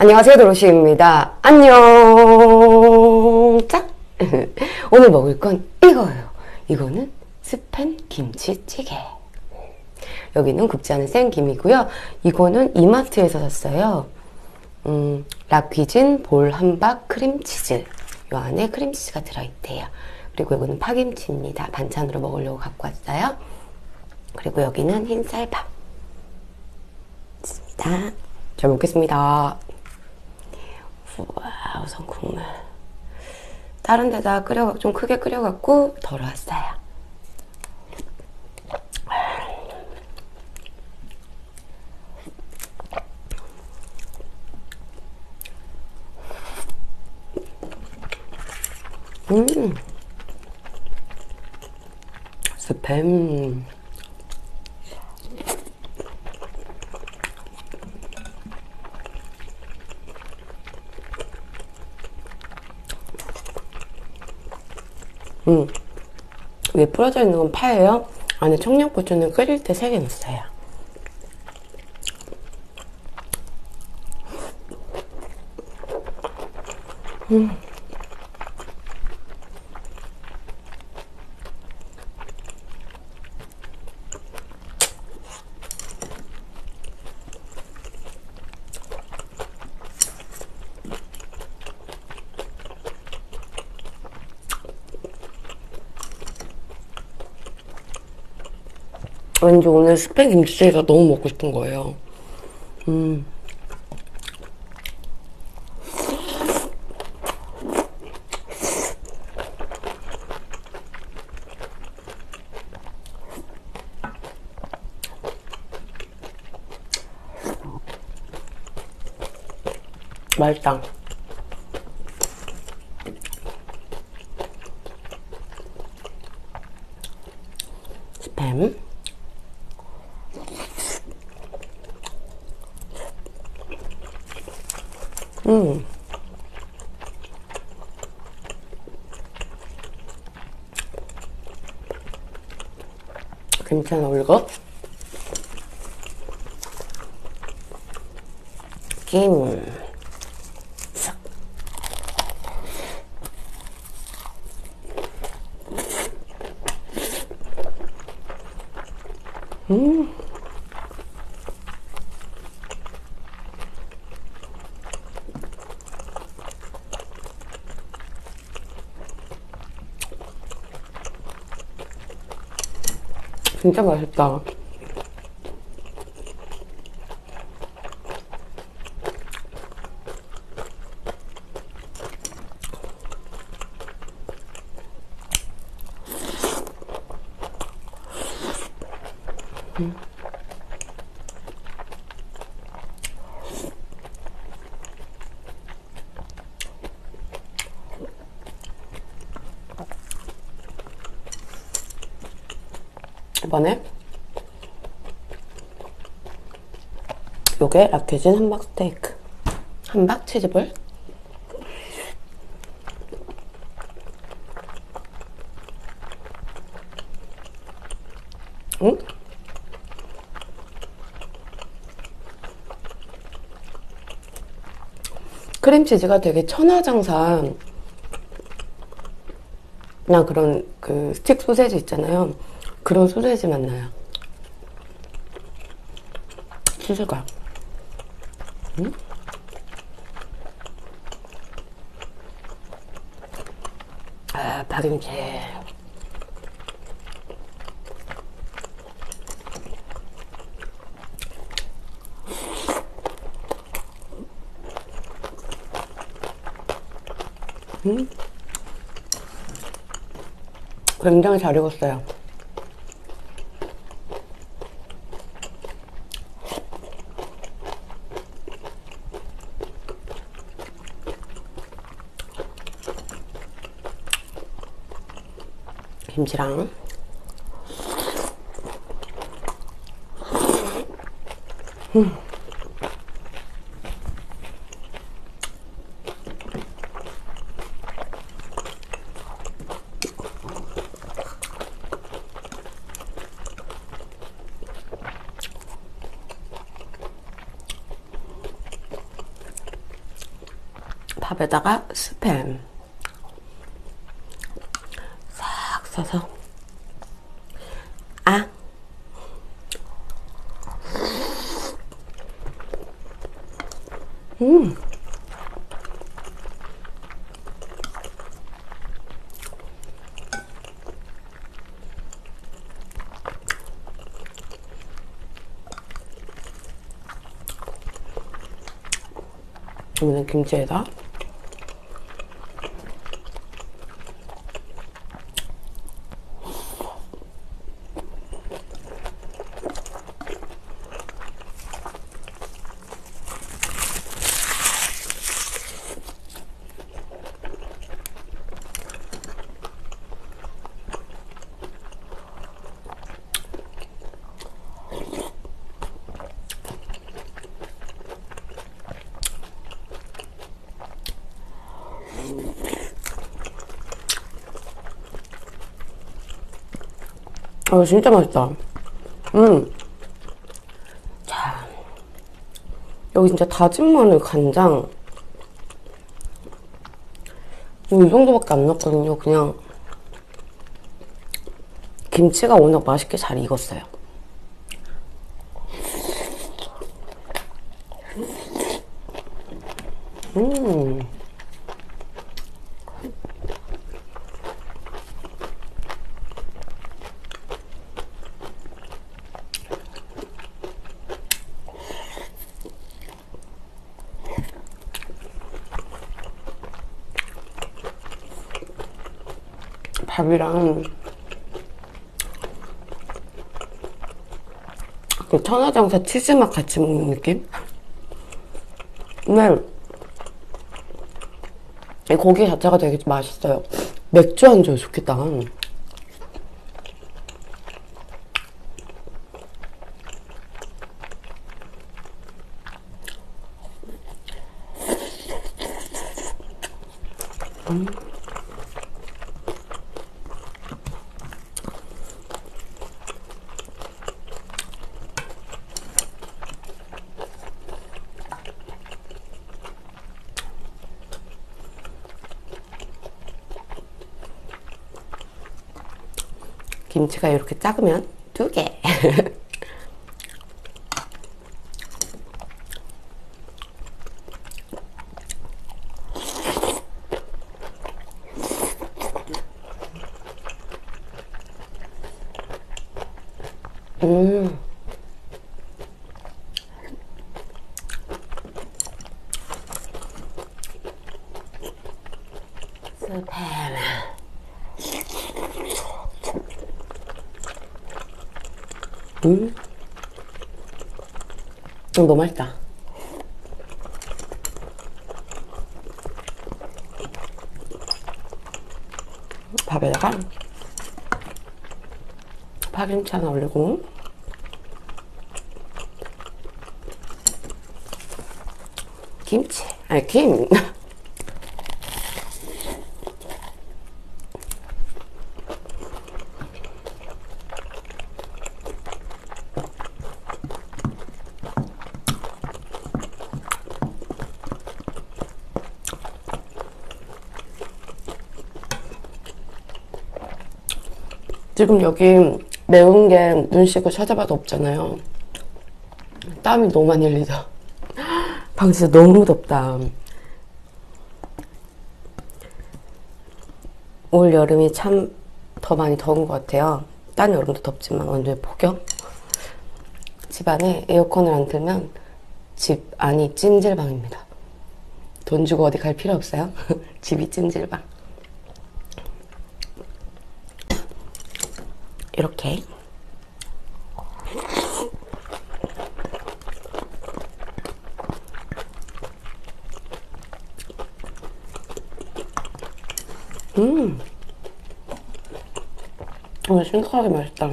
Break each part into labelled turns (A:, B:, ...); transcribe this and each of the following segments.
A: 안녕하세요 도로시입니다. 안녕 짝 오늘 먹을 건 이거예요. 이거는 스팸 김치찌개. 여기는 굽지 않은 생김이고요. 이거는 이마트에서 샀어요. 음, 라퀴진 볼 함박 크림치즈. 이 안에 크림치즈가 들어있대요. 그리고 이거는 파김치입니다. 반찬으로 먹으려고 갖고 왔어요. 그리고 여기는 흰쌀밥. 있습니다. 잘 먹겠습니다. 우와, 우선 국물. 다른 데다 끓여, 좀 크게 끓여갖고 덜어왔어요. 음. 스팸. 음. 위에 뿌려져 있는 건 파예요. 안에 청양고추는 끓일 때 3개 넣었어요. 음. 왠지 오늘 스팸 김치찌개가 너무 먹고 싶은 거예요. 음. 맛있다. 스팸. 음. 괜찮아, 이거? 김. 싹. 음. 진짜 맛있다. 음. 이번에 요게 라켓진 함박 스테이크 함박 치즈볼 응? 크림치즈가 되게 천하장사 그냥 그런 그 스틱 소세지 있잖아요. 그런 소세지 맛 나요. 치즈가. 음? 아, 박김치. 음? 굉장히 잘 익었어요. 김치랑 음. 밥에다가 스팸 싹 써서. 아. 음. 이거는 김치에다 아 진짜 맛있다. 음. 자, 여기 진짜 다진 마늘, 간장. 뭐이 정도밖에 안 넣었거든요. 그냥 김치가 워낙 맛있게 잘 익었어요. 음. 밥이랑 그 천하장사 치즈맛 같이 먹는 느낌? 근데 이 고기 자체가 되게 맛있어요. 맥주 안주에 좋겠다. 김치가 이렇게 작으면 두 개. 음. 스팸. 음. 이거 너무 맛있다. 밥에다가 파김치 하나 올리고 김치 아니 김 지금 여기 매운 게 눈 씻고 찾아봐도 없잖아요. 땀이 너무 많이 흘리죠. 방 진짜 너무 덥다. 올 여름이 참 더 많이 더운 것 같아요. 딴 여름도 덥지만 완전 폭염. 집 안에 에어컨을 안 틀면 집 안이 찜질방입니다. 돈 주고 어디 갈 필요 없어요. 집이 찜질방. 이렇게 음, 어, 심각하게 맛있다.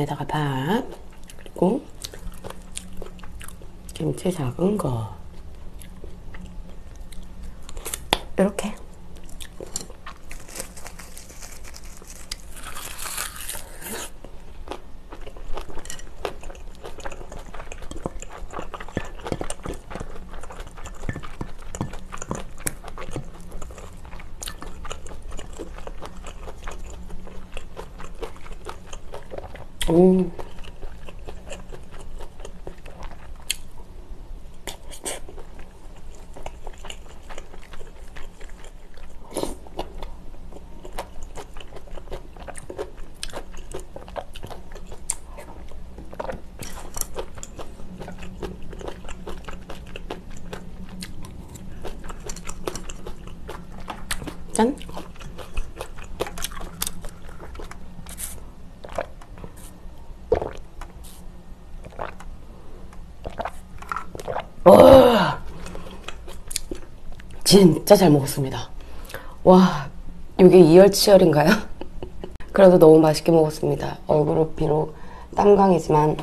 A: 김에다가 밥 그리고 김치 작은 거. 이렇게. 음. 짠. 와, 진짜 잘 먹었습니다. 와, 이게 이열치열인가요? 그래도 너무 맛있게 먹었습니다. 얼굴은 비록 땀강이지만,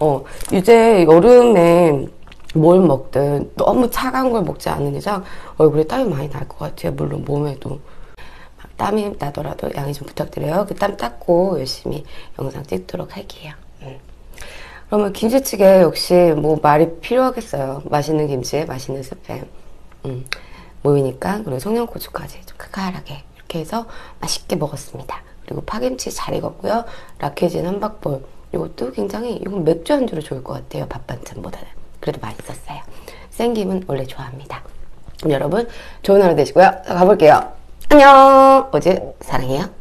A: 어, 이제 여름에 뭘 먹든 너무 차가운 걸 먹지 않는 이상 얼굴에 땀이 많이 날 것 같아요. 물론 몸에도. 막 땀이 나더라도 양해 좀 부탁드려요. 그 땀 닦고 열심히 영상 찍도록 할게요. 음. 그러면 김치찌개 역시 뭐 말이 필요하겠어요. 맛있는 김치에 맛있는 스팸. 음, 모이니까 그리고 청양고추까지 좀 칼칼하게 이렇게 해서 맛있게 먹었습니다. 그리고 파김치 잘 익었고요. 라케진 한박볼 이것도 굉장히 이건 맥주 안주로 좋을 것 같아요. 밥 반찬보다는 그래도 맛있었어요. 생김은 원래 좋아합니다. 여러분 좋은 하루 되시고요. 가볼게요. 안녕. 어제 사랑해요.